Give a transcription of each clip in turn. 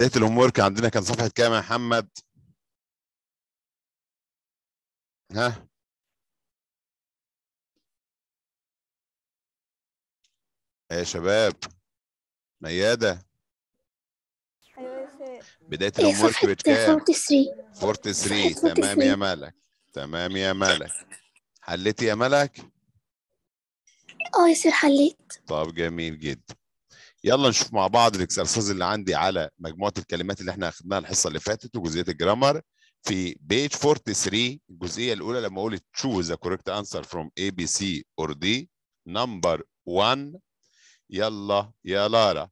بدايه الهوم ورك عندنا كان صفحة كام يا محمد؟ ها؟ يا شباب ميادة يا بداية الهوم ورك بكام؟ 43 43 صفحة تمام يا 43. ملك تمام يا ملك حليتي يا ملك؟ آه يصير حليت طب جميل جدا يلا نشوف مع بعض ال exercise اللي عندي على مجموعة الكلمات اللي إحنا اخدناها الحصة اللي فاتت وجزئية ال grammar في page 43 الجزئية الأولى لما أقول choose the correct answer from A B C or D. Number 1 يلا يا لارا.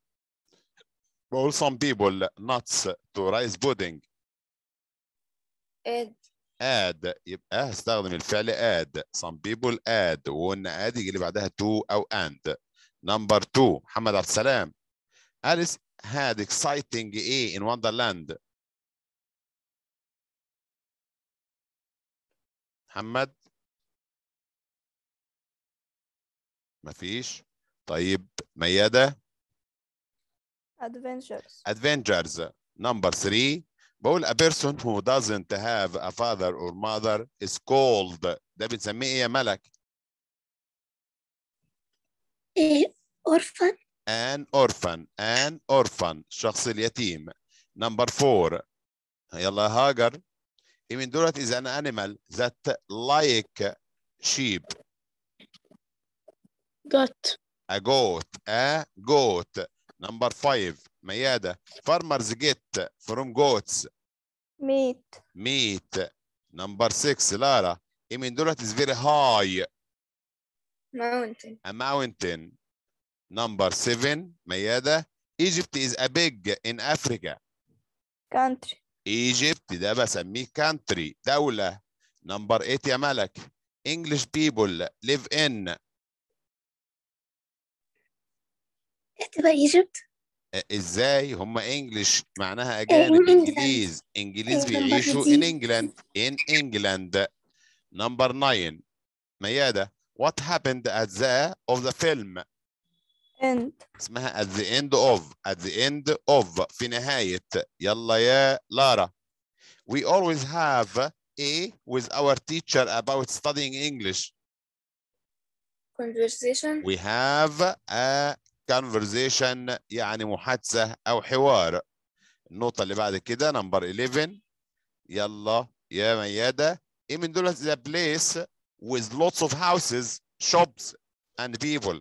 بقول some people nuts to rice pudding. add add. يبقى هستخدم الفعل add. Some people add. وقلنا add يجي لي بعدها to أو and. Number two محمد عبد السلام Alice had exciting A in Wonderland محمد مفيش طيب ميادة ادفنتشرز adventures number three بقول a person who doesn't have a father or mother is called ده بنسميه إيه يا ملك إيه أورفن an orphan an orphan الشخص اليتيم number four يلا يا هاجر ايه من دولت is an animal that like sheep جوت a goat a goat number five ميادة farmers get from goats ميت meat number six لارا ايه من دولت is very high ماونتن a mountain Number seven ميادة Egypt is a big in Africa كانتري Egypt ده بسميه country دولة نمبر 8 يا ملك English people live in تبقى ايجيبت آه، إزاي هم انجلش معناها اجانب. انجليز انجليز إيه، number بيعيشوا in 13. England in England نمبر 9 ميادة what happened at the of the film اند اسمها at the end of at the end of في نهاية يلا يا لارا we always have a with our teacher about studying English conversation we have a conversation يعني محادثة أو حوار النقطة اللي بعد كده number 11 يلا يا ميادة إيه من دول the place with lots of houses shops and people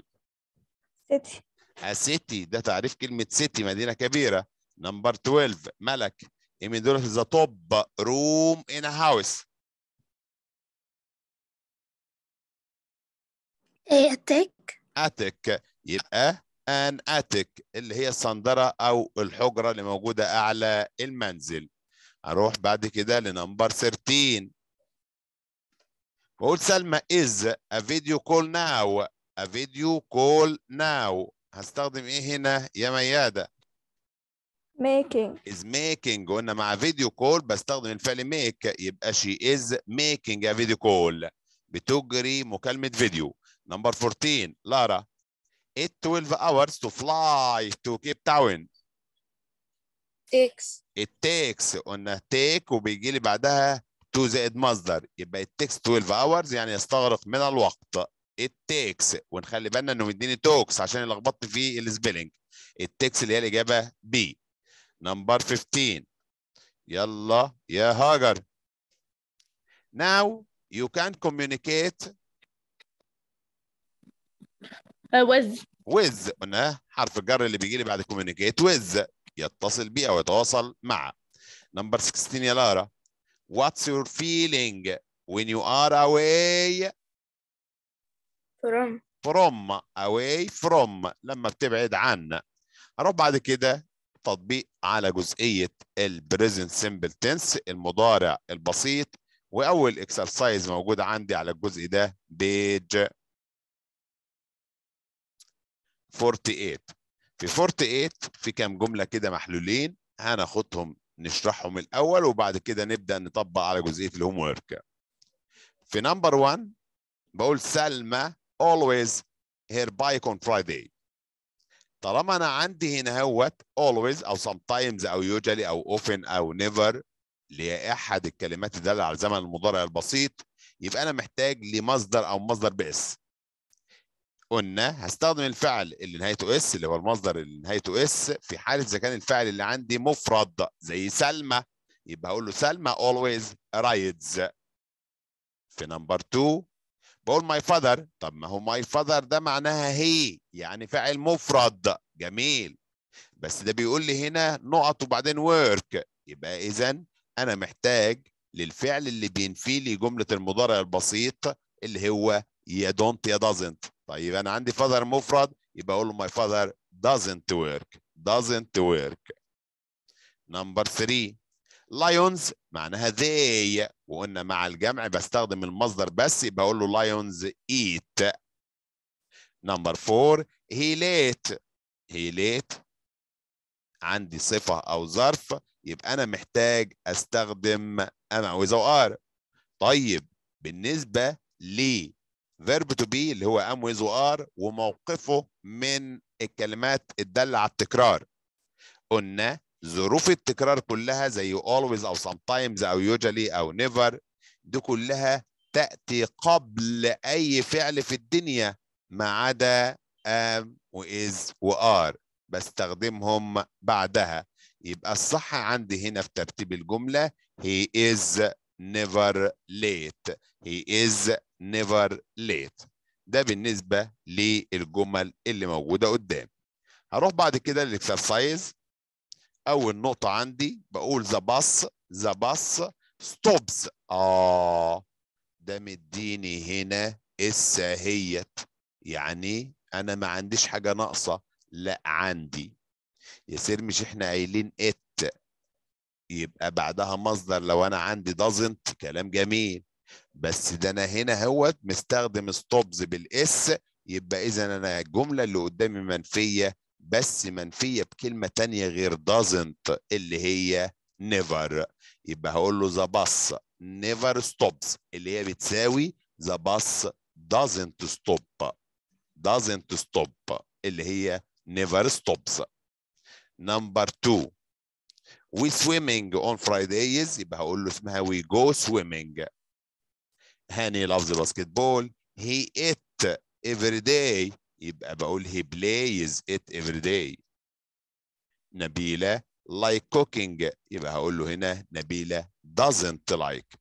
city. a city ده تعريف كلمة city مدينة كبيرة. number 12 ملك من دول the top room in a house إيه attic attic يبقى an attic اللي هي الصندرة أو الحجرة اللي موجودة أعلى المنزل. هروح بعد كده ل number 13 بقول سلمى is a video call now. A video call now. هستخدم إيه هنا؟ يا ميادة. Making. Is making. قلنا مع video call بستخدم الفعل make. يبقى she is making a video call. بتجري مكالمة فيديو number 14 لارا it 12 hours to fly to Cape Town. Takes. It takes. قلنا take وبيجي لي بعدها to زائد مصدر يبقى it takes 12 hours يعني يستغرق من الوقت. It takes ونخلي بالنا إنه مديني talks عشان لخبطت في ال spelling it takes اللي هي الإجابة B. number 15 يلا يا هاجر. Now you can communicate with. with. قلنا حرف الجر اللي بيجي لي بعد communicate with. يتصل بي أو يتواصل مع. number 16 يا لارا. What's your feeling when you are away from. From away from. لما بتبعد عن. هروح بعد كده تطبيق على جزئية ال present simple tense المضارع البسيط وأول exercise موجود عندي على الجزء ده page 48 في 48 في كام جملة كده محلولين هناخدهم نشرحهم الأول وبعد كده نبدأ نطبق على جزئية ال homework في number 1 بقول سلمى always her bike on Friday. طالما أنا عندي هنا هوت always أو sometimes أو usually أو often أو never اللي هي احد الكلمات الدالة على زمن المضارع البسيط يبقى أنا محتاج لمصدر أو مصدر باس قلنا هستخدم الفعل اللي نهايته s اللي هو المصدر اللي نهايته s في حالة إذا كان الفعل اللي عندي مفرد زي سلمى يبقى أقول له سلمى always rides. في number 2 بقول my father طب ما هو my father ده معناها he يعني فاعل مفرد. جميل. بس ده بيقول لي هنا نقط وبعدين work يبقى اذا أنا محتاج للفعل اللي بينفي لي جملة المضارع البسيط اللي هو يا don't يا doesn't. طيب أنا عندي father مفرد يبقى أقول له my father doesn't work. doesn't work. number 3 lions معناها they وقلنا مع الجمع بستخدم المصدر بس يبقى أقول له lions eat. number 4 he late. He late. عندي صفة أو ظرف يبقى أنا محتاج أستخدم am is or are طيب بالنسبة ل verb to be اللي هو am is or are وموقفه من الكلمات الدالة على التكرار. قلنا ظروف التكرار كلها زي always أو sometimes أو usually أو never دي كلها تأتي قبل أي فعل في الدنيا ما عدا am وis وار بستخدمهم بعدها. يبقى الصح عندي هنا في ترتيب الجملة he is never late. he is never late. ده بالنسبة للجمل اللي موجودة قدام. هروح بعد كده للاكسرسايز أول نقطة عندي بقول the bus the bus stops. آه ده مديني هنا الساهيت يعني أنا ما عنديش حاجة ناقصة لا عندي. يصير مش إحنا قايلين ات يبقى بعدها مصدر لو أنا عندي doesn't كلام جميل. بس ده أنا هنا هوت مستخدم ستوبز بالإس. يبقى اذا أنا الجمله اللي قدامي منفية. بس منفيه بكلمه تانية غير doesn't اللي هي never يبقى هقول له the bus never stops اللي هي بتساوي the bus doesn't stop doesn't stop اللي هي never stops number two we swimming on Fridays يبقى هقول له اسمها we go swimming هاني loves basketball he eat every day يبقى بقول he plays it every day. نبيلة like cooking. يبقى هقول له هنا نبيلة doesn't like.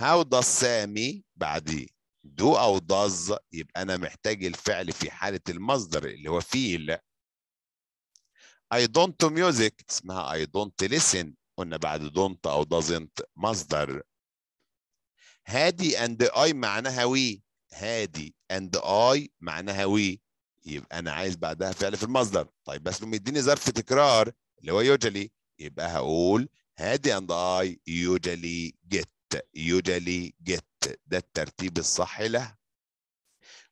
How does سامي بعديه? Do أو does يبقى أنا محتاج الفعل في حالة المصدر اللي هو feel. I don't do music. اسمها I don't listen. قلنا بعد don't أو doesn't مصدر. هادي and I معناها we. هادي and I معناها we. يبقى أنا عايز بعدها فعل في المصدر. طيب بس لما يديني ظرف تكرار اللي هو usually يبقى هقول هادي and I usually get usually get. ده الترتيب الصح له.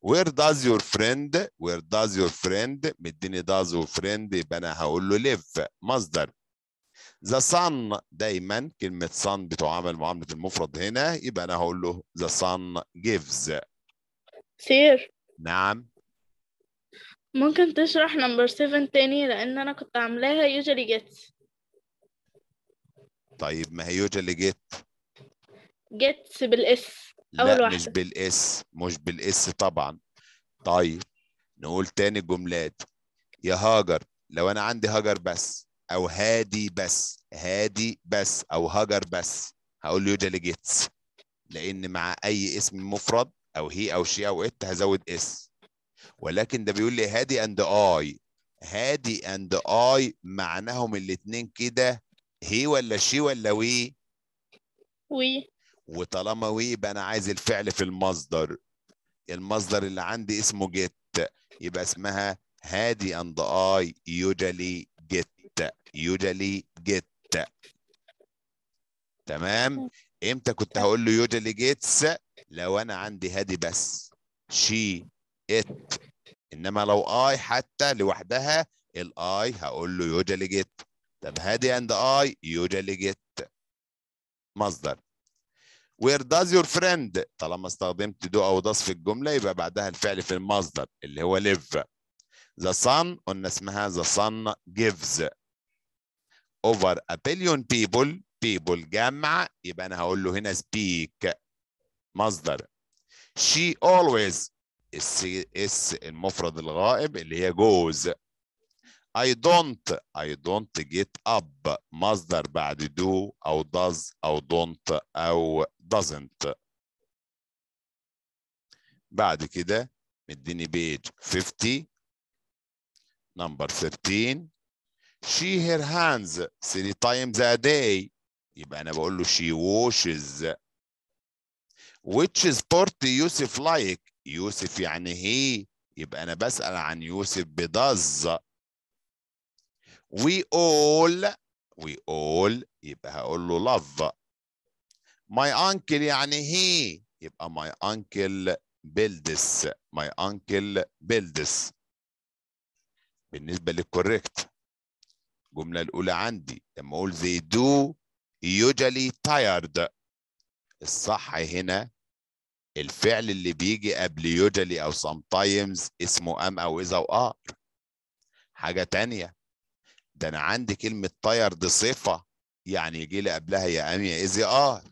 Where does your friend where does your friend مديني does your friend يبقى أنا هقول له live. مصدر. The sun دايما كلمة sun بتعامل معاملة المفرد هنا يبقى أنا هقول له the sun gives. sir نعم. ممكن تشرح number 7 تاني؟ لأن أنا كنت عاملاها usually gets طيب ما هي usually get gets بال s ولا لا واحدة. مش بال s مش بال s طبعا. طيب نقول تاني الجملات يا هاجر لو أنا عندي هاجر بس أو هادي بس هادي بس أو هاجر بس هقول له usually gets لأن مع أي اسم مفرد أو he أو she أو it هزود s ولكن ده بيقول لي هادي and I هادي and I معناهم الاتنين كده he ولا she ولا we we وطالما we يبقى أنا عايز الفعل في المصدر. المصدر اللي عندي اسمه get يبقى اسمها هادي and I usually get usually get تمام؟ إمتى كنت هقول له usually gets لو أنا عندي هادي بس she it. إنما لو I حتى لوحدها ال I هقول له usually get طب هادي and I usually get مصدر. Where does your friend طالما استخدمت do أو does في الجملة يبقى بعدها الفعل في المصدر اللي هو live. The sun قلنا اسمها the sun gives. Over a billion people people جمع يبقى أنا هقول له هنا speak. مصدر she always s s المفرد الغائب اللي هي goes I don't I don't get up مصدر بعد do أو does أو don't أو doesn't بعد كده مديني بيج 50 number 13 she her hands three times a day يبقى أنا بقول له she washes which sport يوسف like. يوسف يعني هي يبقى أنا بسأل عن يوسف بدز. We all we all يبقى هقول له love. My uncle يعني he. يبقى my uncle builds my uncle builds بالنسبة للكوريكت الجملة الأولى عندي. لما أقول they do usually tired. الصح هنا الفعل اللي بيجي قبل usually أو sometimes اسمه أو is أو are. حاجة تانية. ده أنا عندي كلمة tired صفة يعني يجي لي قبلها يا am يا يا are.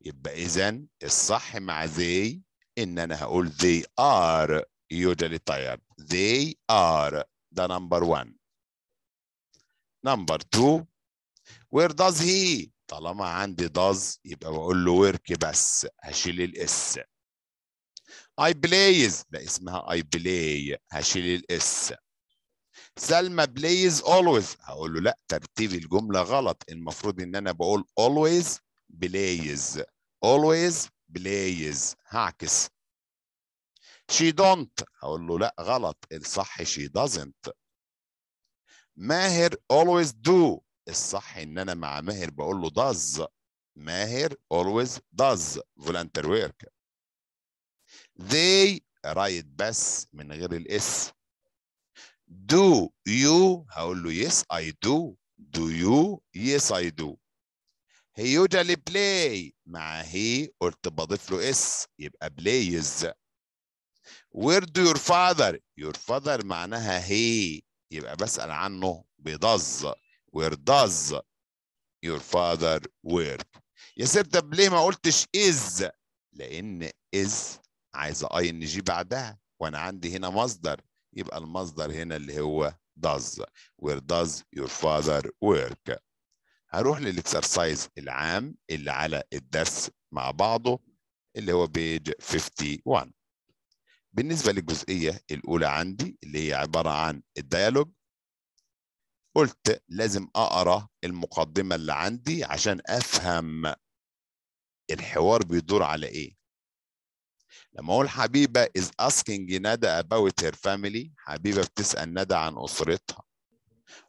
يبقى إذا الصح مع they إن أنا هقول they are usually tired. They are. ده number one. Number two where does he طالما عندي does يبقى بقول له work بس هشيل الاس I plays ده اسمها I play هشيل الاس سلمى plays always هقول له لا ترتيب الجملة غلط المفروض إن أنا بقول always plays always plays هعكس. She don't هقول له لا غلط الصح she doesn't. ماهر always do. الصح إن أنا مع ماهر بقول له داز ماهر اولويز داز فولنتير ورك they رايت بس من غير الاس do you هقول له yes اي دو do you? Yes اي دو he usually play. مع هي قلت بضيف له اس يبقى plays. Where do your father? Your father معناها هي يبقى بسأل عنه بضز where does your father work? يا sir طب ليه ما قلتش is لأن is عايزه ing بعدها وأنا عندي هنا مصدر. يبقى المصدر هنا اللي هو does. Where does your father work هروح لل exercise العام اللي على الدرس مع بعضه اللي هو page 51 بالنسبة للجزئية الأولى عندي اللي هي عبارة عن ال dialogue قلت لازم أقرأ المقدمة اللي عندي عشان أفهم الحوار بيدور على إيه. لما أقول حبيبة is asking ندى about her family حبيبة بتسأل ندى عن أسرتها.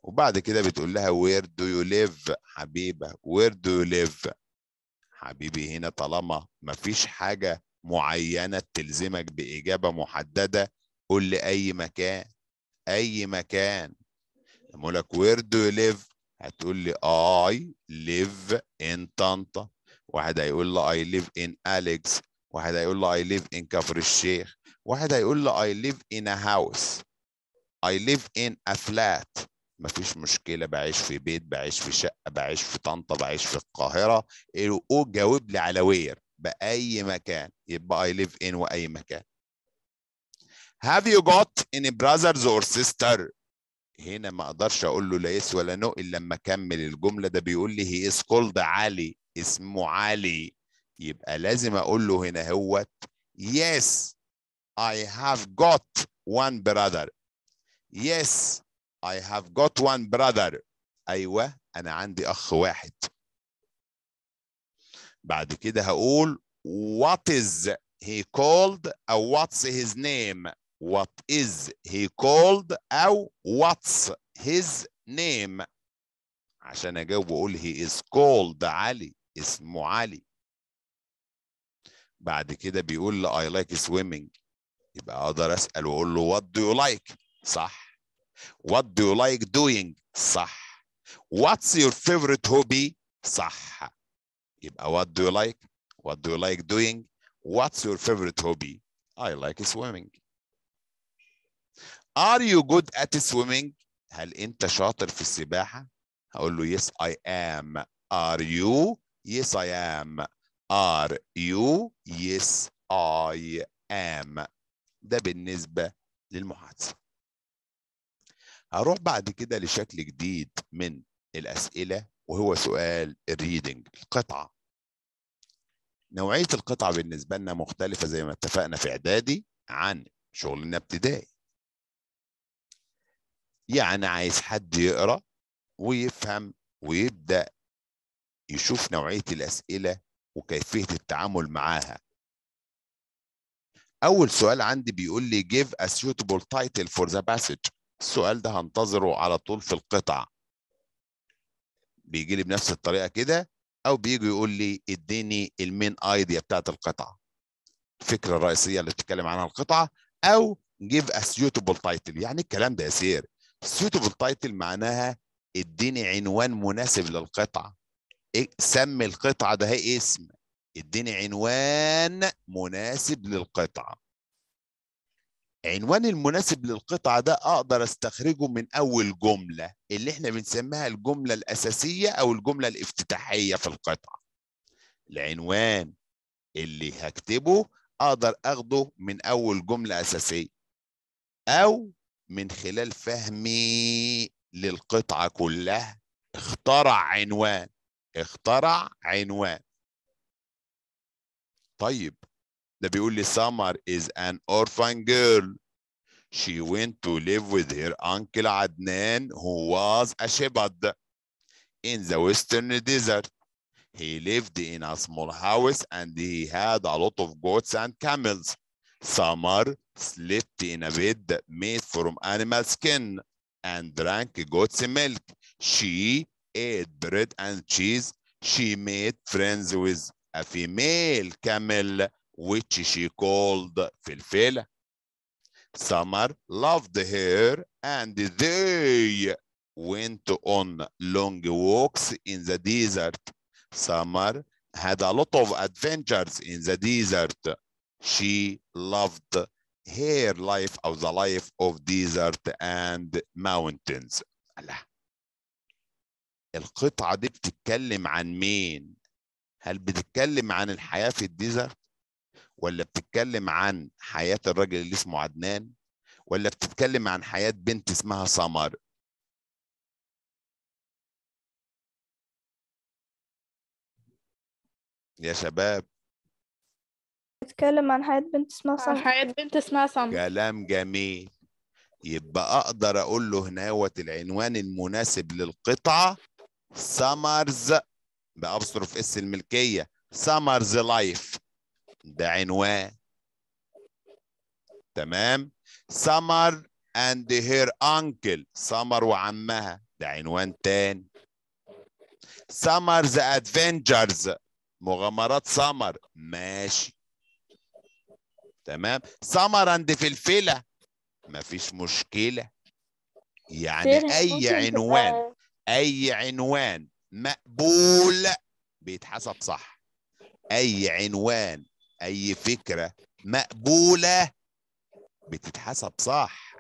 وبعد كده بتقول لها where do you live حبيبة where do you live حبيبي هنا طالما مفيش حاجة معينة تلزمك بإجابة محددة قول لي اي مكان. أي مكان. لما أقول لك where do you live. هتقول لي I live in طنطا واحد هيقول لي I live in Alex. واحد هيقول لي I live in كفر الشيخ واحد هيقول لي I live in a house. I live in a flat. مفيش مشكلة بعيش في بيت بعيش في شقة بعيش في طنطا بعيش في القاهرة أو جاوب لي على وير بأي مكان يبقى I live in وأي مكان Have you got any brothers or sister هنا ما أقدرش أقول له لا yes ولا no الا لما اكمل الجملة. ده بيقول لي he is called علي اسمه علي. يبقى لازم أقول له هنا هوت yes I have got one brother. Yes I have got one brother. أيوه أنا عندي اخ واحد. بعد كده هقول what is he called أو what's his name. what is he called او what's his name عشان اجاوب واقول he is called علي اسمه علي بعد كده بيقول لي I like swimming يبقى اقدر اسال واقول له what do you like صح what do you like doing صح what's your favorite hobby صح يبقى what do you like what do you like doing what's your favorite hobby I like swimming Are you good at swimming? هل أنت شاطر في السباحة؟ هقول له yes I am. Are you? Yes I am. Are you? Yes I am. ده بالنسبة للمحادثة. هروح بعد كده لشكل جديد من الأسئلة وهو سؤال الريدنج القطعة. نوعية القطعة بالنسبة لنا مختلفة زي ما اتفقنا في إعدادي عن شغلنا ابتدائي. يعني عايز حد يقرأ ويفهم ويبدأ يشوف نوعية الأسئلة وكيفية التعامل معاها. أول سؤال عندي بيقول لي give a suitable title for the passage. السؤال ده هنتظره على طول في القطع. بيجي لي بنفس الطريقة كده أو بيجي يقول لي اديني المين ايديا بتاعت القطعة. الفكرة الرئيسية اللي بتتكلم عنها القطعة أو give a suitable title يعني الكلام ده يسير. Suitable title معناها اديني عنوان مناسب للقطعة. إيه سمي القطعة ده هي اسم. اديني عنوان مناسب للقطعة. عنوان المناسب للقطعة ده أقدر أستخرجه من أول جملة اللي إحنا بنسميها الجملة الأساسية أو الجملة الافتتاحية في القطعة. العنوان اللي هكتبه أقدر أخده من أول جملة أساسية أو من خلال فهمي للقطعة كلها اخترع عنوان اخترع عنوان طيب ده بيقول لي Summer is an orphan girl she went to live with her uncle Adnan who was a shepherd in the western desert he lived in a small house and he had a lot of goats and camels Summer slept in a bed made from animal skin and drank goat's milk she ate bread and cheese. She made friends with a female camel, which she called Filfila. Summer loved her, and they went on long walks in the desert. Summer had a lot of adventures in the desert. She loved her life of the life of desert and mountains. Allah. القطعة دي بتتكلم عن مين؟ هل بتتكلم عن الحياة في الديزرت؟ ولا بتتكلم عن حياة الراجل اللي اسمه عدنان؟ ولا بتتكلم عن حياة بنت اسمها سمر؟ يا شباب بتكلم عن حياة بنت اسمها عن سمر حياة بنت اسمها سمر كلام جميل. يبقى أقدر أقول له هناوت العنوان المناسب للقطعة. سمر's ب apostrophe s الملكية. سمر's life ده عنوان. تمام؟ سمر and her uncle سمر وعمها. ده عنوان تاني. سمر's adventures مغامرات سمر. ماشي. تمام؟ سمر and فلفلة. مفيش مشكلة. يعني أي عنوان أي عنوان مقبول بيتحسب صح. أي عنوان أي فكرة مقبولة بتتحسب صح.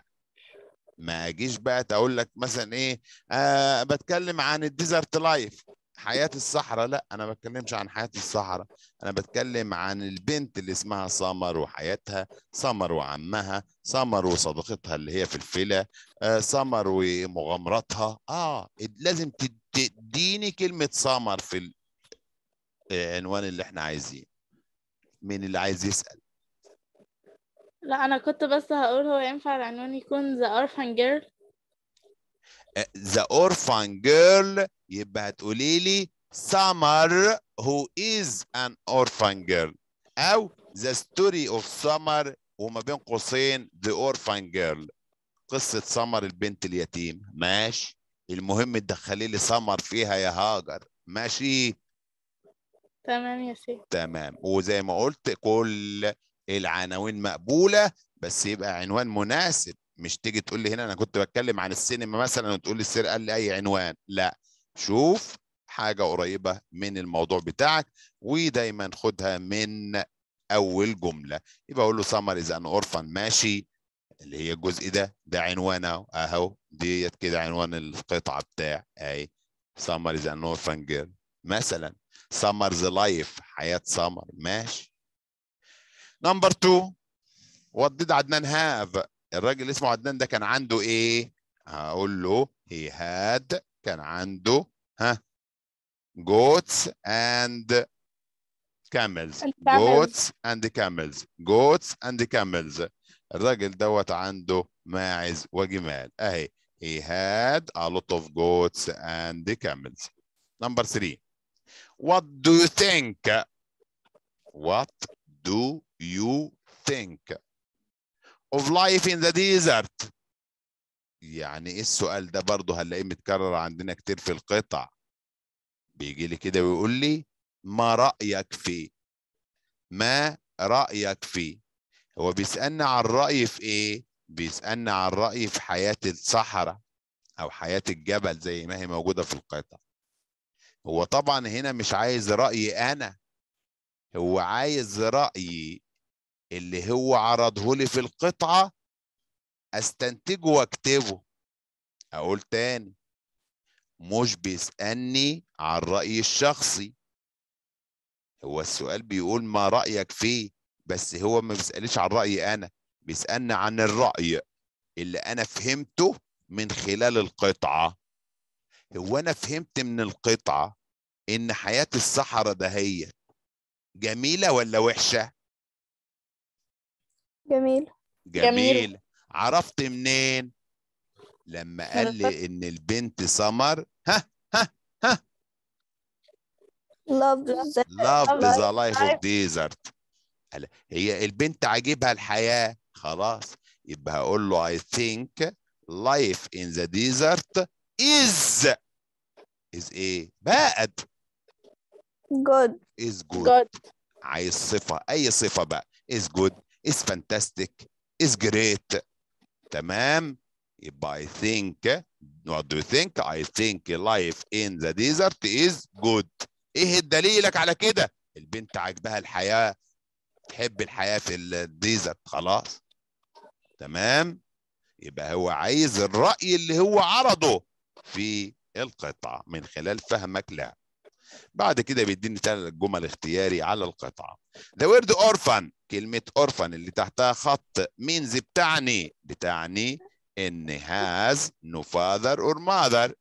ما أجيش بقى تقول لك مثلا إيه آه بتكلم عن ال desert life. حياة الصحراء لأ أنا ما بتكلمش عن حياة الصحراء أنا بتكلم عن البنت اللي اسمها سمر وحياتها سمر وعمها سمر وصديقتها اللي هي في الفيلا آه سمر ومغامراتها. آه لازم تد- تديني كلمة سمر في ال- العنوان اللي إحنا عايزين. مين اللي عايز يسأل؟ لأ أنا كنت بس هقول هو ينفع العنوان يكون The Orphan Girl the orphan girl يبقى هتقولي لي سمر who is an orphan girl. أو the story of Samar وما بين قوسين the orphan girl. قصة سمر البنت اليتيم. ماشي. المهم تدخلي لي سمر فيها يا هاجر. ماشي. تمام يا سيدي. تمام. وزي ما قلت كل العناوين مقبولة بس يبقى عنوان مناسب. مش تيجي تقول لي هنا أنا كنت بتكلم عن السينما مثلا وتقول لي السير قال لي اي عنوان. لا شوف حاجة قريبة من الموضوع بتاعك ودايما خدها من أول جملة. يبقى أقول له سمر is an orphan ماشي. اللي هي الجزء ده ده عنوان أهو ديت كده عنوان القطعة بتاع أهي. سمر is an orphan girl مثلا Samar's life حياة سمر ماشي. number 2 what did عدنان هاف الراجل اسمه عدنان ده كان عنده ايه هقول له he had كان عنده ها goats and camels And camels. goats and camels goats and camels الراجل دوت عنده ماعز وجمال اهي he had a lot of goats and camels number three what do you think what do you think Of life in the desert. يعني إيه السؤال ده برضه هنلاقيه متكرر عندنا كتير في القطع. بيجي لي كده ويقول لي ما رأيك فيه ما رأيك فيه هو بيسألني عن الرأي في إيه؟ بيسألني عن الرأي في حياة الصحراء أو حياة الجبل زي ما هي موجودة في القطع. هو طبعا هنا مش عايز رأيي أنا هو عايز رأيي اللي هو عرضه لي في القطعة أستنتجه وأكتبه. أقول تاني مش بيسألني عن رأيي الشخصي. هو السؤال بيقول ما رأيك فيه بس هو ما بيسألش عن رأيي أنا بيسألني عن الرأي اللي أنا فهمته من خلال القطعة. هو أنا فهمت من القطعة إن حياة الصحراء ده هي جميلة ولا وحشة؟ جميل. جميل. جميل. عرفت منين؟ لما قال لي إن البنت سمر. ها the love life the life of desert. قال- هي البنت عاجبها الحياة. خلاص. يبقى هقول له I think life in the desert is is إيه؟ bad good. Is good. Good. عايز صفة. أي صفة بقى؟ Is good. Is fantastic is great. تمام؟ يبقى I think what do you think? I think life in the desert is good. إيه دليلك على كده؟ البنت عاجبها الحياة تحب الحياة في الديزرت خلاص. تمام؟ يبقى هو عايز الرأي اللي هو عرضه في القطعة من خلال فهمك لها. بعد كده بيديني ثلاث جمل اختياري على القطعة. The word orphan كلمة orphan اللي تحتها خط means بتعني بتعني إن has no father or mother.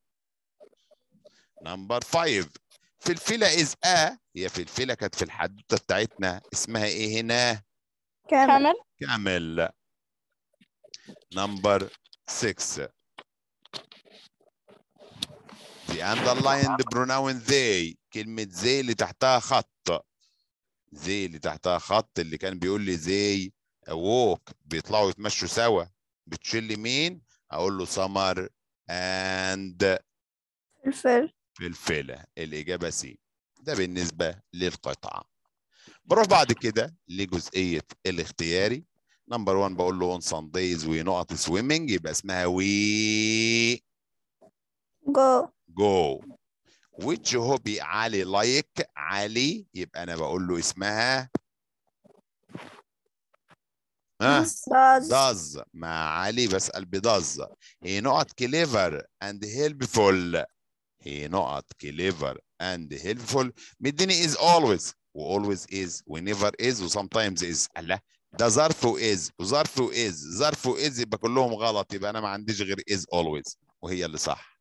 Number five فلفلة is a هي فلفلة كانت في الحدوتة بتاعتنا اسمها إيه هنا؟ كامل. كامل. كامل. Number six the underlined pronoun they. كلمة they اللي تحتها خط. They اللي تحتها خط اللي كان بيقول لي they walk. بيطلعوا يتمشوا سوا. بتشيل مين أقول له سمر and فلفل فلفلة الإجابة C ده بالنسبة للقطعة. بروح بعد كده لجزئية الاختياري. number 1 بقول له on Sundays ونقط swimming. يبقى اسمها we go. Go. Which hobby علي like? علي يبقى أنا بقول له اسمها ها؟ Does. Does. مع علي بسأل بداز هي نقط clever and helpful. هي نقط clever and helpful. مديني is always. و always is. و never is. و sometimes is. الله ده ظرفه is. وظرفه is. ظرفه is يبقى كلهم غلط. يبقى أنا ما عنديش غير is always. وهي اللي صح.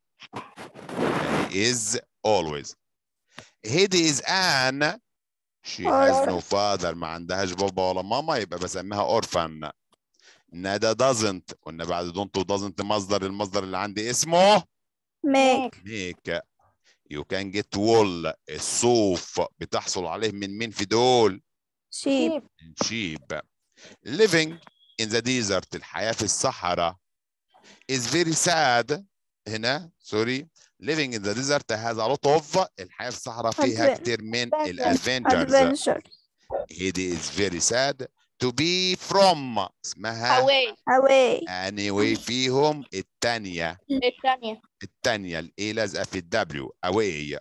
Is always. هيدي is an she has no father. ما عندهاش بابا ولا ماما يبقى بسميها orphan. ندى doesn't. قلنا بعد don't doesn't مصدر المصدر اللي عندي اسمه make. Make. You can get wool. الصوف بتحصل عليه من مين في دول؟ Sheep. sheep. Living in the desert. الحياة في الصحراء. Is very sad. هنا سوري living in the desert has a lot of الحياة في الصحراء فيها كتير من. ال adventures it is very sad to be from. اسمها away. Away. away فيهم الثانية الثانية الثانية الاي لازقة في الدبليو. Away.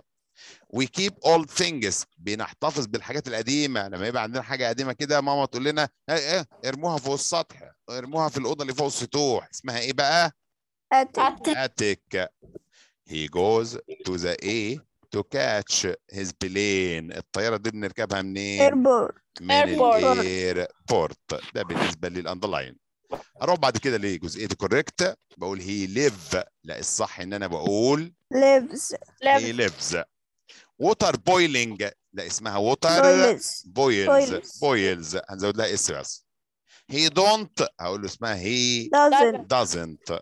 We keep old things. بنحتفظ بالحاجات القديمة. لما يبقى عندنا حاجة قديمة كده ماما تقول لنا إيه إيه ارموها فوق السطح. ارموها في الأوضة اللي فوق السطوح. اسمها إيه بقى؟ Attic. Attic. He goes to the A to catch his plane. الطيارة دي بنركبها منين؟ Airport. من Airport. ال airport. ده بالنسبة لل underline أروح بعد كده لجزئية ال correct بقول he live لا الصح إن أنا بقول lives. he lives. water boiling لا اسمها ووتر boils. بويلز Boils. بويلز هنزود لها S بس. he don't هقول له اسمها he doesn't. doesn't.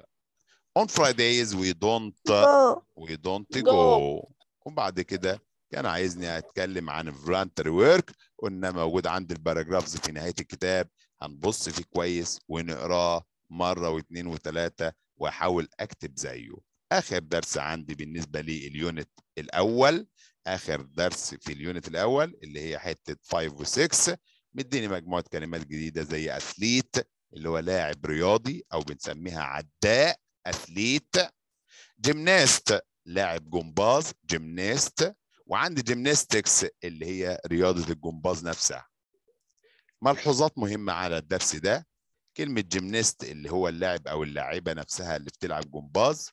On Fridays we don't go. we don't Go. go. وبعد كده كان عايزني أتكلم عن voluntary work قلنا موجود عند ال paragraphs في نهاية الكتاب. هنبص فيه كويس ونقراه مرة واثنين وثلاثه وأحاول أكتب زيه. آخر درس عندي بالنسبة لي ال unit الأول آخر درس في ال unit الأول اللي هي حتة 5 و6 مديني مجموعة كلمات جديدة زي athlete اللي هو لاعب رياضي أو بنسميها عداء. athlete gymnast لاعب جمباز gymnast وعندي gymnastics اللي هي رياضة الجمباز نفسها. ملحوظات مهمة على الدرس ده. كلمة gymnast اللي هو اللاعب أو اللاعبة نفسها اللي بتلعب جمباز.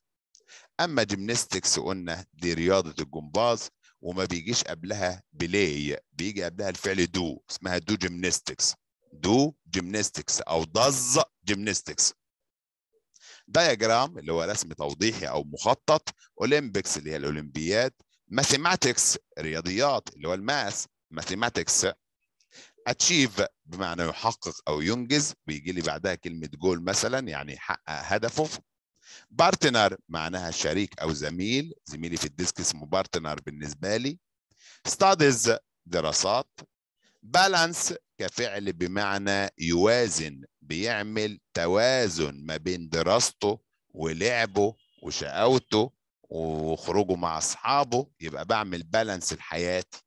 أما gymnastics قلنا دي رياضة الجمباز وما بيجيش قبلها play بيجي قبلها الفعل do اسمها do gymnastics. do gymnastics أو does gymnastics. diagram اللي هو رسم توضيحي أو مخطط Olympics اللي هي الأولمبياد mathematics رياضيات اللي هو ال maths mathematics achieve بمعنى يحقق أو ينجز بيجي لي بعدها كلمة جول مثلا يعني يحقق هدفه. partner معناها شريك أو زميل زميلي في ال desk اسمه partner بالنسبة لي. studies دراسات. balance كفعل بمعنى يوازن. بيعمل توازن ما بين دراسته ولعبه وشقاوته وخروجه مع أصحابه يبقى بعمل balance لحياتي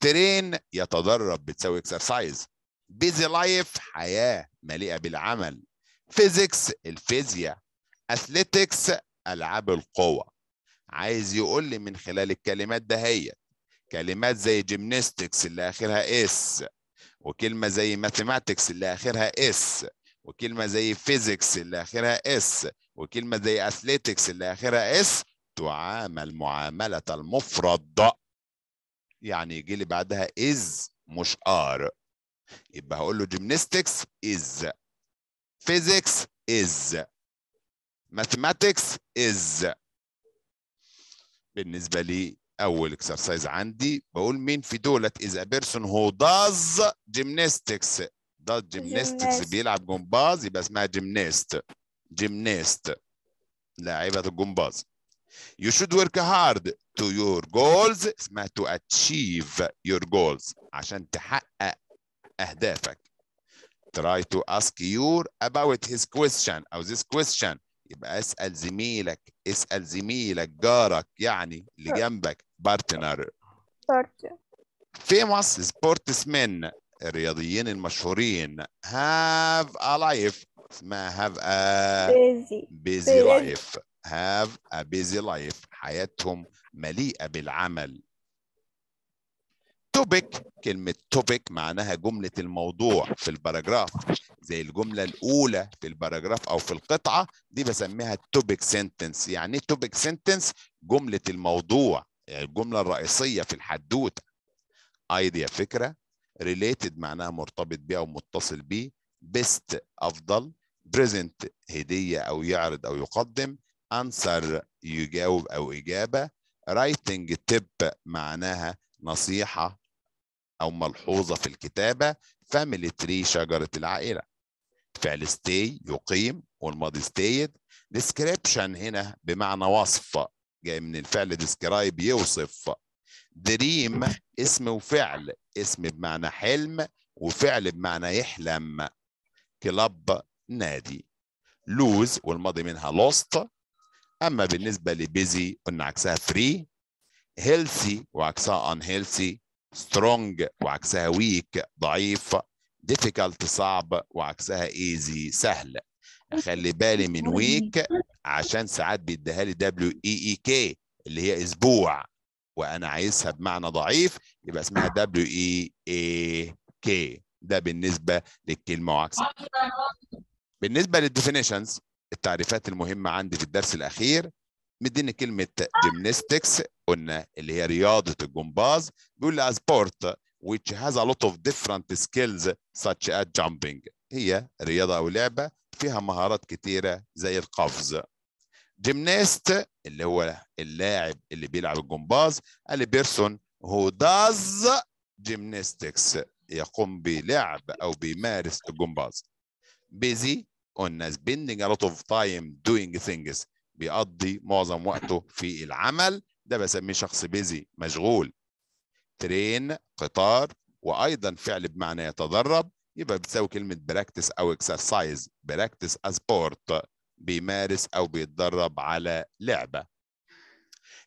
train يتدرب بتساوي exercise busy life حياة مليئة بالعمل. physics الفيزياء. athletics ألعاب القوى عايز يقول لي من خلال الكلمات دهيت كلمات زي gymnastics اللي آخرها S وكلمة زي mathematics اللي آخرها S وكلمة زي physics اللي آخرها S وكلمة زي athletics اللي آخرها S تعامل معاملة المفرد. يعني يجي لي بعدها is مش are يبقى هقول له gymnastics is physics is mathematics is. بالنسبة لي أول exercise عندي بقول مين في دولت a person who does gymnastics does gymnastics Gymnast. بيلعب جمباز يبقى اسمها gymnast gymnast لاعبة الجمباز you should work hard to your goals اسمها to achieve your goals عشان تحقق أهدافك try to ask your about his question أو this question يبقى اسال زميلك اسال زميلك جارك يعني اللي جنبك partner famous sportsmen الرياضيين المشهورين have a life اسمها have a busy. Busy. life have a busy life حياتهم مليئة بالعمل. topic كلمة topic معناها جملة الموضوع في ال paragraph. زي الجملة الأولى في ال paragraph أو في القطعة. دي بسميها topic sentence يعني topic sentence جملة الموضوع. الجملة الرئيسية في الحدوتة. idea فكرة. related معناها مرتبط بيه أو متصل بيه. best أفضل. present هدية أو يعرض أو يقدم. answer يجاوب أو إجابة. writing tip معناها نصيحة أو ملحوظة في الكتابة. family tree شجرة العائلة. فعل stay يقيم. والماضي stayed description هنا بمعنى وصف. جاي من الفعل describe يوصف dream اسم وفعل اسم بمعنى حلم وفعل بمعنى يحلم. club نادي. lose والماضي منها lost. أما بالنسبة ل busy قلنا عكسها free. healthy وعكسها unhealthy. strong وعكسها weak ضعيف. difficult صعب وعكسها easy سهل. أخلي بالي من weak. عشان ساعات بيديها لي دبليو اي اي كي اللي هي أسبوع وأنا عايزها بمعنى ضعيف يبقى اسمها دبليو اي اي كي ده بالنسبة للكلمة وعكسها. بالنسبة لل definitions التعريفات المهمة عندي في الدرس الأخير مديني كلمة gymnastics قلنا اللي هي رياضة الجمباز بيقول لي sport which has a lot of different skills such as jumping. هي رياضة أو لعبة فيها مهارات كتيرة زي القفز. gymnast اللي هو اللاعب اللي بيلعب الجمباز. قال person who does gymnastics يقوم بلعب أو بيمارس الجمباز. busy قلنا spending a lot of time doing things بيقضي معظم وقته في العمل. ده بسميه شخص busy مشغول. train قطار وأيضا فعل بمعنى يتدرب. يبقى بتساوي كلمة practise أو exercise practise sport بيمارس أو بيتدرب على لعبة.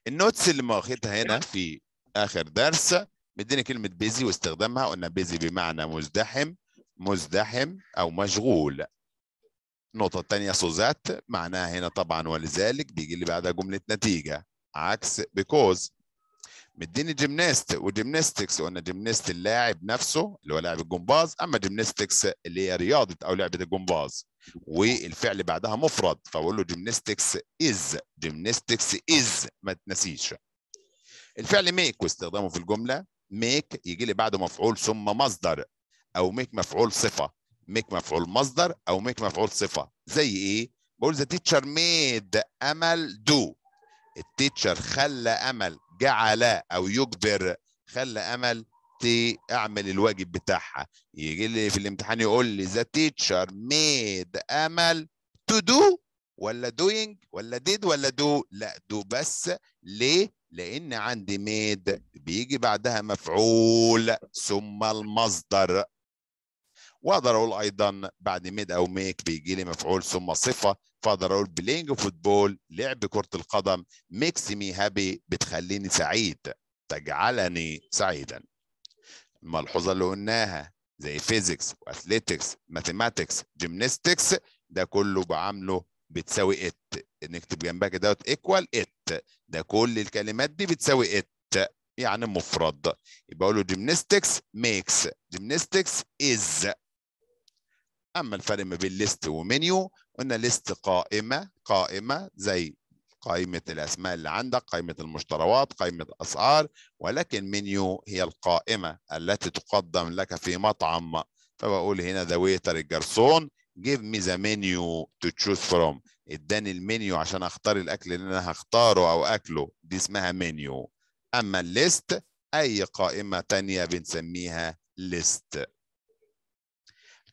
ال notes اللي واخدها هنا في آخر درس مديني كلمة busy واستخدامها قلنا busy بمعنى مزدحم مزدحم أو مشغول. النقطة الثانية so that معناها هنا طبعا ولذلك بيجي لي بعدها جملة نتيجة. عكس because مديني gymnast و gymnastics قلنا gymnast اللاعب نفسه اللي هو لاعب الجمباز أما gymnastics اللي هي رياضة أو لعبة الجمباز. والفعل بعدها مفرد فبقول له gymnastics is gymnastics is ما تنسيش. الفعل make واستخدامه في الجملة make يجي لي بعده مفعول ثم مصدر أو make مفعول صفة. make مفعول مصدر أو make مفعول صفة. زي إيه؟ بقول the teacher made أمل do ال teacher خلى أمل جعل أو يجبر خلى أمل تعمل الواجب بتاعها. يجي لي في الامتحان يقول لي the teacher made أمل to do ولا doing ولا did ولا do لا do بس. ليه؟ لأن عندي made بيجي بعدها مفعول ثم المصدر. وأقدر أقول أيضا بعد made أو make بيجي لي مفعول ثم صفة. فاقدر أقول playing football لعب كرة القدم. makes me happy بتخليني سعيد. تجعلني سعيدا. الملحوظة اللي قلناها زي physics و athletics mathematics gymnastics ده كله بعامله بتساوي it. نكتب جنبها كده equal it. ده كل الكلمات دي بتساوي it. يعني مفرد. يبقى أقول له gymnastics makes. gymnastics is. أما الفرق ما بين list و menu قلنا list قائمة قائمة زي قائمة الأسماء اللي عندك قائمة المشتريات قائمة الأسعار ولكن منيو هي القائمة التي تقدم لك في مطعم. فبقول هنا the waiter الجرسون give me the menu to choose from. اداني المنيو عشان أختار الأكل اللي أنا هختاره أو أكله. دي اسمها منيو. أما ال list أي قائمة تانية بنسميها list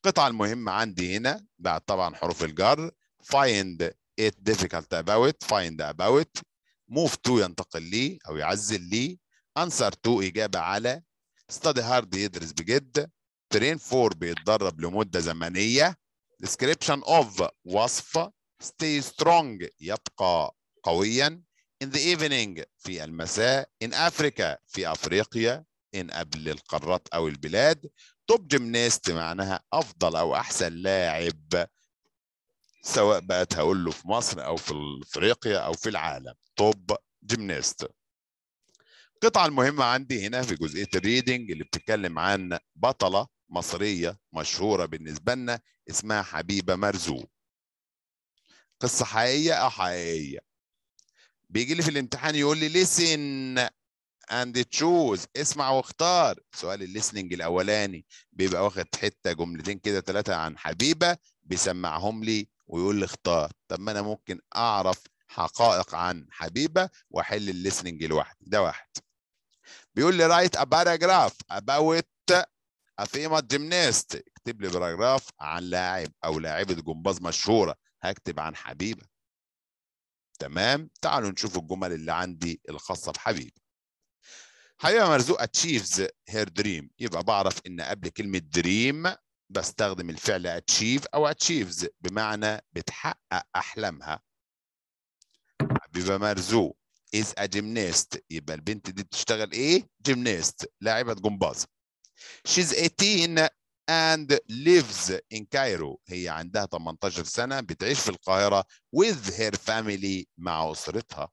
القطعة المهمة عندي هنا بعد طبعا حروف الجر. Find it difficult about find about. Move to ينتقل لي أو يعزل لي. Answer to إجابة على. Study hard يدرس بجد. Train for بيتدرب لمدة زمنية. Description of وصف. Stay strong يبقى قويا. In the evening في المساء. In Africa في أفريقيا. إن قبل القارات أو البلاد. توب جيمناست معناها أفضل أو أحسن لاعب سواء بقت هقول له في مصر أو في إفريقيا أو في العالم. توب gymnast. القطعة المهمة عندي هنا في جزئية ال reading اللي بتتكلم عن بطلة مصرية مشهورة بالنسبة لنا اسمها حبيبة مرزوق قصة حقيقية آه حقيقية؟ بيجي لي في الامتحان يقول لي listen and choose. اسمع واختار. سؤال ال listening الأولاني بيبقى واخد حتة جملتين كده ثلاثة عن حبيبة بيسمعهم لي ويقول لي اختار. طب ما أنا ممكن أعرف حقائق عن حبيبة وأحل ال listening لوحدي. ده واحد. بيقول لي write a paragraph about a famous اكتب لي paragraph عن لاعب أو لاعبة جمباز مشهورة. هكتب عن حبيبة. تمام؟ تعالوا نشوف الجمل اللي عندي الخاصة بحبيبة. حبيبه مرزوق achieves her dream يبقى بعرف إن قبل كلمة dream بستخدم الفعل achieve أو achieves بمعنى بتحقق أحلامها. حبيبه مرزوق. is a gymnast يبقى البنت دي بتشتغل إيه؟ gymnast لاعبة جمباز. She's 18 and lives in Cairo. هي عندها 18 سنة بتعيش في القاهرة with her family مع أسرتها.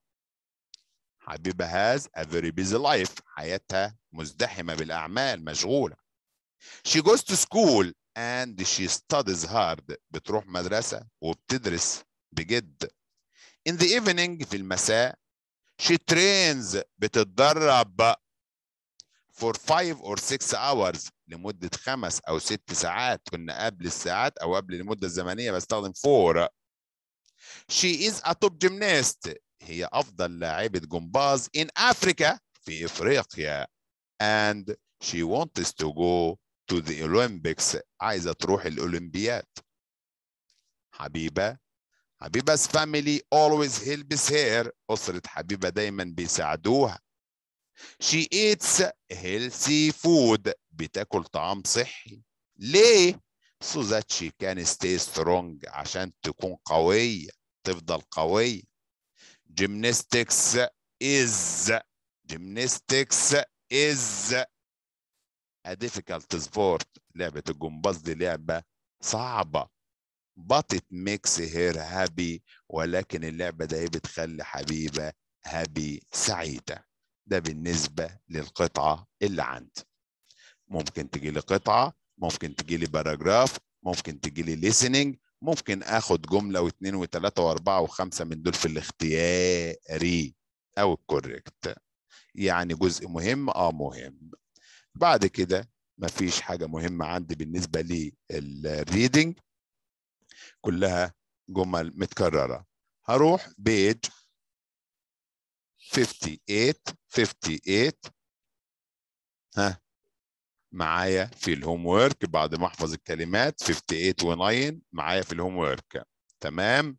حبيبة has a very busy life. حياتها مزدحمة بالأعمال مشغولة. She goes to school and she studies hard. بتروح مدرسة وبتدرس بجد. In the evening في المساء she trains بتتدرب for five or six hours لمدة خمس أو ست ساعات. كنا قبل الساعات أو قبل المدة الزمنية بستخدم for she is a top gymnast. هي أفضل لاعبة جمباز in Africa في إفريقيا. And she wants to go to the Olympics. عايزة تروح الأولمبياد. حبيبة. حبيبة family always helps her. أسرة حبيبة دايما بيساعدوها. She eats healthy food. بتاكل طعام صحي. ليه؟ so that she can stay strong. عشان تكون قوية. تفضل قوية. Gymnastics is. Gymnastics is. A difficult sport. لعبة الجمباز دي لعبة صعبة. But it makes her happy. ولكن اللعبة دي بتخلي حبيبة happy سعيدة. ده بالنسبة للقطعة اللي عندي ممكن تجي لي قطعة ممكن تجي لي paragraph ممكن تجي لي listening ممكن آخد جملة واثنين وثلاثة وأربعة وخمسة من دول في الاختياري. أو ال correct يعني جزء مهم آه مهم. بعد كده مفيش حاجة مهمة عندي بالنسبة لل reading كلها جمل متكررة. هروح page 58 58 ها. معايا في ال homework بعد ما أحفظ الكلمات 58 و9 معايا في ال homework تمام؟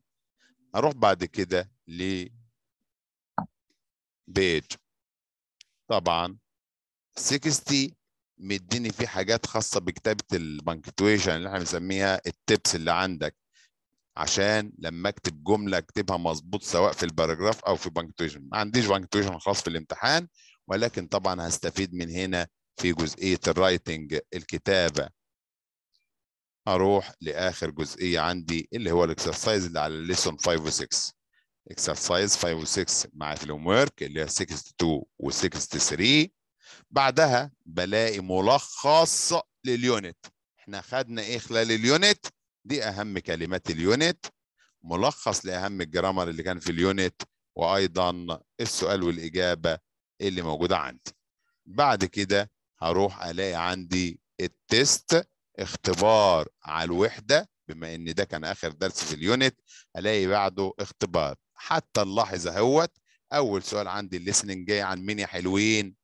أروح بعد كده ل page طبعا 60 مديني فيه حاجات خاصة بكتابة ال punctuation اللي إحنا بنسميها ال tips اللي عندك. عشان لما أكتب جملة أكتبها مظبوط سواء في ال paragraph أو في punctuation ما عنديش punctuation خاص في الامتحان ولكن طبعا هستفيد من هنا في جزئية ال writing الكتابة أروح لآخر جزئية عندي اللي هو ال exercise اللي على ال lesson 5 و 6 exercise 5 و 6 معايا في ال homework اللي هي 62 و 63 بعدها بلاقي ملخص لل unit إحنا خدنا إيه خلال ال unit دي أهم كلمات ال unit ملخص لأهم ال grammar اللي كان في ال unit وأيضا السؤال والإجابة اللي موجودة عندي. بعد كده هروح ألاقي عندي ال test اختبار على الوحدة بما إن ده كان آخر درس في ال unit ألاقي بعده اختبار. حتى نلاحظ أهوت أول سؤال عندي ال listening جاي عن مين يا حلوين؟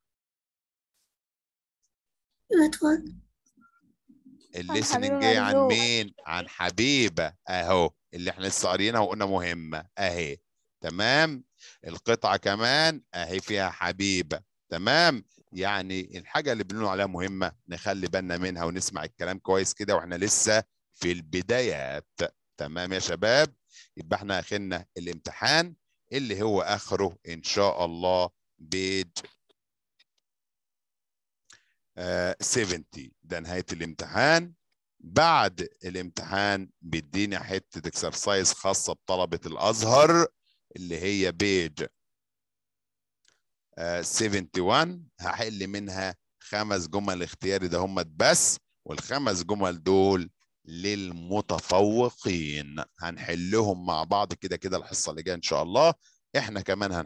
ال listening جاي عن. مين؟ عن حبيبة أهو اللي إحنا لسه قاريينها وقلنا مهمة أهي. تمام؟ القطعة كمان أهي فيها حبيبة. تمام؟ يعني الحاجة اللي بنقول عليها مهمة نخلي بالنا منها ونسمع الكلام كويس كده وإحنا لسه في البدايات. تمام يا شباب؟ يبقى إحنا اخرنا الامتحان اللي هو آخره إن شاء الله بيج آه 70 ده نهاية الامتحان. بعد الامتحان بيديني حتة اكسرسايز خاصة بطلبة الأزهر اللي هي بيج. آه 71 هحل منها خمس جمل اختياري ده هم بس والخمس جمل دول للمتفوقين. هنحلهم مع بعض كده كده الحصة اللي جاية إن شاء الله. إحنا كمان هن